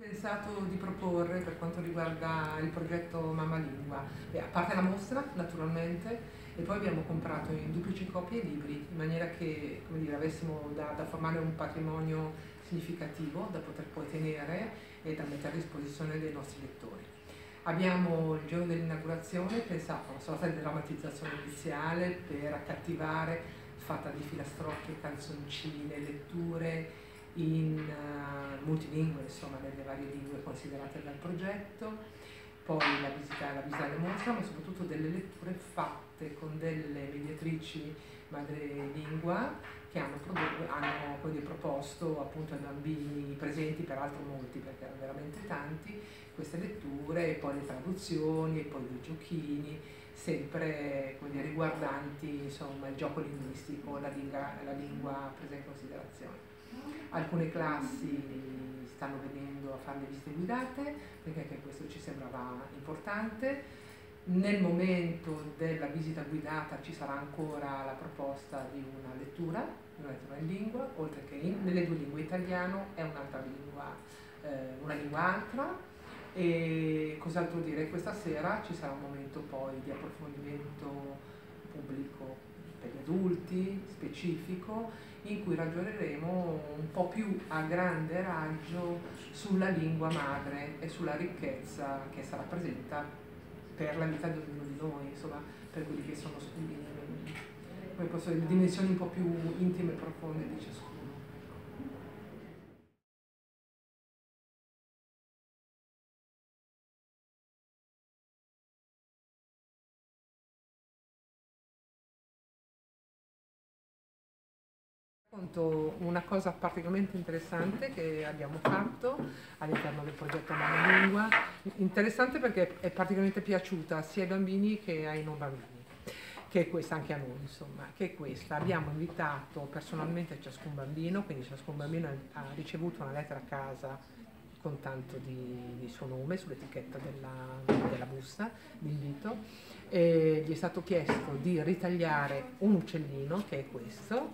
pensato di proporre per quanto riguarda il progetto Mamma Lingua? Beh, a parte la mostra, naturalmente, e poi abbiamo comprato in duplici copie libri in maniera che dire, avessimo da, da, formare un patrimonio significativo da poter poi tenere e da mettere a disposizione dei nostri lettori. Abbiamo il giorno dell'inaugurazione pensato a una sorta di drammatizzazione iniziale per accattivare, fatta di filastrocche, canzoncine, letture in uh, multilingue, insomma nelle varie lingue considerate dal progetto, poi la visita, la visita alle mostre, ma soprattutto delle letture fatte con delle mediatrici madrelingua che hanno, hanno proposto appunto ai bambini presenti, peraltro molti perché erano veramente tanti, queste letture e poi le traduzioni e poi dei giochini, sempre dire, riguardanti insomma, il gioco linguistico, la lingua, la lingua presa in considerazione. Alcune classi stanno venendo a fare le visite guidate perché anche questo ci sembrava importante. Nel momento della visita guidata ci sarà ancora la proposta di una lettura, una lettura in lingua, oltre che in, nelle due lingue italiano e un'altra lingua, eh, una lingua altra. E cos'altro dire? Questa sera ci sarà un momento poi di approfondimento pubblico per gli adulti, specifico, in cui ragioneremo un po' più a grande raggio sulla lingua madre e sulla ricchezza che essa rappresenta per la vita di ognuno di noi, insomma, per quelli che sono come posso dire, dimensioni un po' più intime e profonde di ciascuno. Una cosa particolarmente interessante che abbiamo fatto all'interno del progetto Mano Lingua, interessante perché è particolarmente piaciuta sia ai bambini che ai non bambini che è questa anche a noi, insomma, che è questa. Abbiamo invitato personalmente ciascun bambino, quindi ciascun bambino ha ricevuto una lettera a casa con tanto di, di suo nome sull'etichetta della, della busta d'invito e gli è stato chiesto di ritagliare un uccellino, che è questo,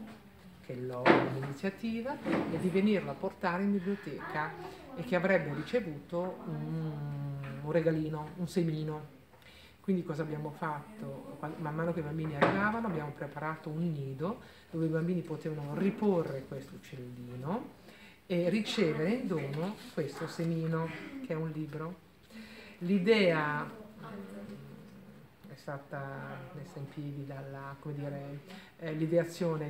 che è l'iniziativa, e di venirlo a portare in biblioteca e che avrebbe ricevuto un, un regalino, un semino. Quindi cosa abbiamo fatto? Man mano che i bambini arrivavano abbiamo preparato un nido dove i bambini potevano riporre questo uccellino e ricevere in dono questo semino che è un libro. L'idea stata messa in piedi dalla, eh,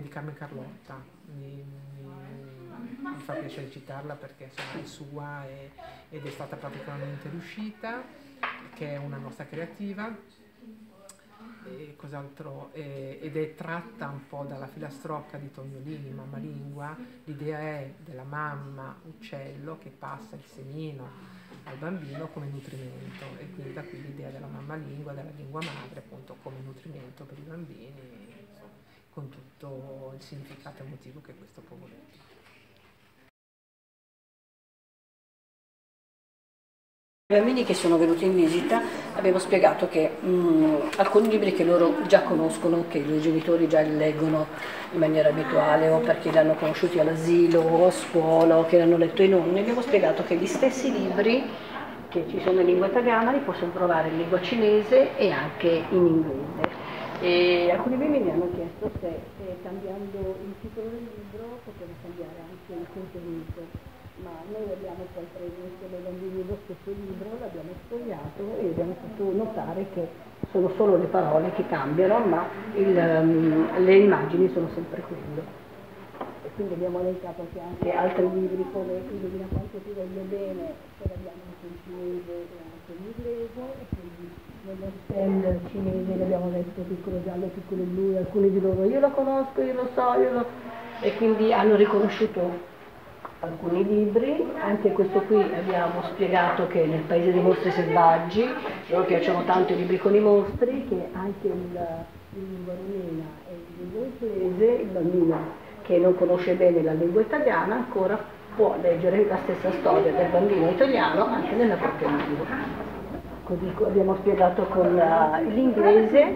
di Carmen Carlotta. Mi, mi, mi, fa piacere citarla perché insomma, è sua e, ed è stata particolarmente riuscita, che è una nostra creativa. E cos'altro, e, ed è tratta un po' dalla filastrocca di Tognolini, Mamma Lingua. L'idea è della mamma uccello che passa il semino al bambino come nutrimento e quindi da qui l'idea della mamma lingua, della lingua madre appunto come nutrimento per i bambini, con tutto il significato emotivo che questo può volere. Ai bambini che sono venuti in visita abbiamo spiegato che mh, mm, alcuni libri che loro già conoscono, che i loro genitori già leggono in maniera abituale o perché li hanno conosciuti all'asilo o a scuola o che li hanno letto i nonni, abbiamo spiegato che gli stessi libri che ci sono in lingua italiana li possono trovare in lingua cinese e anche in inglese. E alcuni bambini mi hanno chiesto se eh, cambiando il titolo del libro poteva cambiare anche il contenuto ma noi abbiamo poi preso insieme ai bambini lo stesso libro, l'abbiamo sfogliato e abbiamo fatto notare che sono solo le parole che cambiano, ma il, um, le immagini sono sempre quelle. E quindi abbiamo elencato anche altri libri come Indovina quanto ti voglio bene, poi abbiamo anche in cinese e anche in inglese, e quindi nello stand cinese l'abbiamo letto piccolo giallo, piccolo blu, alcuni di loro io lo conosco, io lo so, io lo... e quindi hanno riconosciuto alcuni libri, anche questo qui abbiamo spiegato che nel paese dei mostri selvaggi, loro piacciono tanto i libri con i mostri, che anche in lingua rumena e in lingua inglese il bambino che non conosce bene la lingua italiana ancora può leggere la stessa storia del bambino italiano anche nella propria lingua. Così abbiamo spiegato con uh, l'inglese,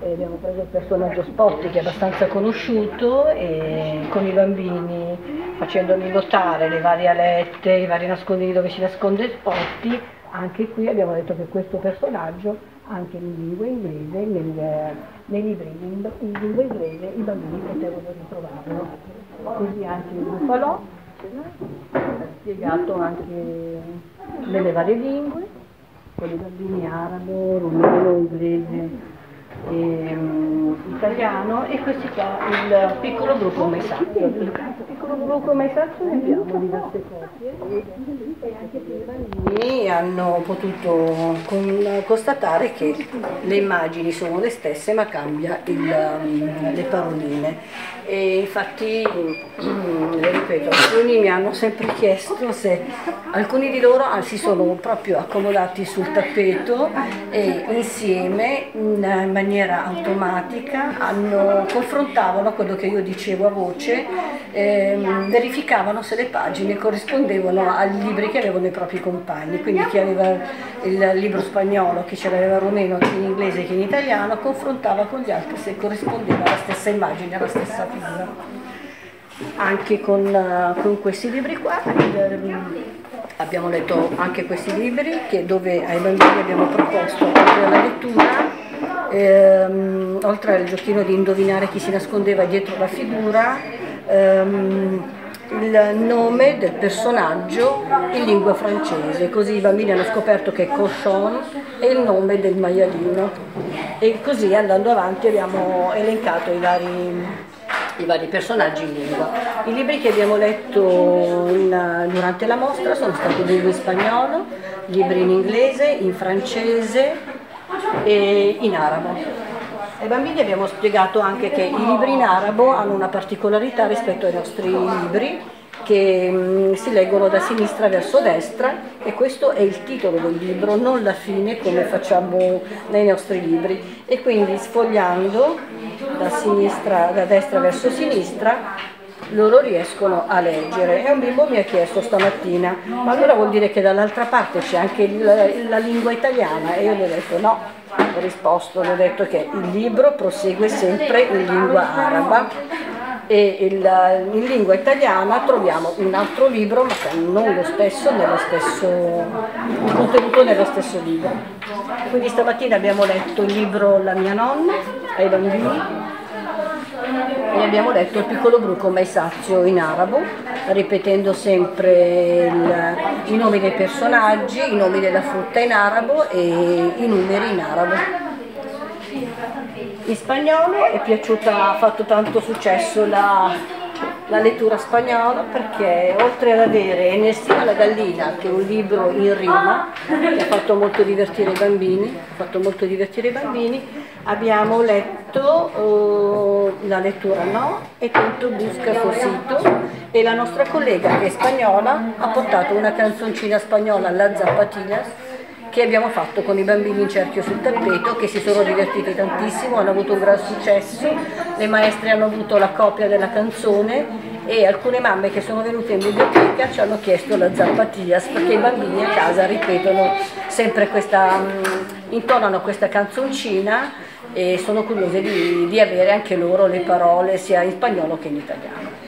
abbiamo preso il personaggio Spotti che è abbastanza conosciuto e con i bambini facendomi notare le varie alette, i vari nascondini dove si nasconde Spotty, anche qui abbiamo detto che questo personaggio, anche in lingua inglese, nel, nei libri in, in lingua inglese, i bambini potevano ritrovarlo. Così anche il bufalò, spiegato anche nelle varie lingue, con i bambini arabo, rumeno, inglese, e, um, italiano e questo qua il piccolo gruppo Messaggio. Piccolo gruppo Messaggio ne abbiamo diverse copie. E anche i bambini hanno potuto con, constatare che le immagini sono le stesse ma cambia il, um, le paroline e infatti le ripeto alcuni mi hanno sempre chiesto se alcuni di loro ah, si sono proprio accomodati sul tappeto e insieme in maniera automatica hanno, confrontavano quello che io dicevo a voce ehm, verificavano se le pagine corrispondevano ai libri che avevano i propri compagni quindi chi aveva il libro spagnolo chi ce l'aveva rumeno chi in inglese chi in italiano confrontava con gli altri se corrispondeva alla stessa immagine alla stessa figura. Anche con, uh, con, questi libri qua abbiamo letto anche questi libri dove ai bambini abbiamo proposto oltre alla lettura ehm, oltre al giochino di indovinare chi si nascondeva dietro la figura ehm, il nome del personaggio in lingua francese, così i bambini hanno scoperto che Cochon è il nome del maialino e così andando avanti abbiamo elencato i vari, i vari personaggi in lingua. I libri che abbiamo letto in, durante la mostra sono stati libri in spagnolo, libri in inglese, in francese e in arabo. Ai bambini abbiamo spiegato anche che i libri in arabo hanno una particolarità rispetto ai nostri libri che mm, si leggono da sinistra verso destra e questo è il titolo del libro, non la fine come facciamo nei nostri libri e quindi sfogliando da, sinistra, da destra verso sinistra loro riescono a leggere. E un bimbo mi ha chiesto stamattina, ma allora vuol dire che dall'altra parte c'è anche la lingua italiana? E io gli ho detto no, ho risposto, le ho detto che il libro prosegue sempre in lingua araba e il, in lingua italiana troviamo un altro libro ma non lo stesso, nello stesso contenuto nello stesso libro. Quindi stamattina abbiamo letto il libro La mia nonna ai bambini e abbiamo letto il piccolo bruco Maisazio in arabo, ripetendo sempre il, i nomi dei personaggi, i nomi della frutta in arabo e i numeri in arabo. In spagnolo è piaciuta, ha fatto tanto successo la la lettura spagnola perché oltre ad avere Ernestina la gallina che è un libro in rima che ha fatto molto divertire i bambini, divertire i bambini abbiamo letto uh, la lettura no e Tonto Busca Cosito e la nostra collega che è spagnola ha portato una canzoncina spagnola alla Zapatillas che abbiamo fatto con i bambini in cerchio sul tappeto che si sono divertiti tantissimo, hanno avuto un gran successo, le maestre hanno avuto la copia della canzone e alcune mamme che sono venute in biblioteca ci hanno chiesto la zapatillas perché i bambini a casa ripetono sempre questa, mm, intonano questa canzoncina e sono curiose di, di avere anche loro le parole sia in spagnolo che in italiano.